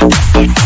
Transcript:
Yeah.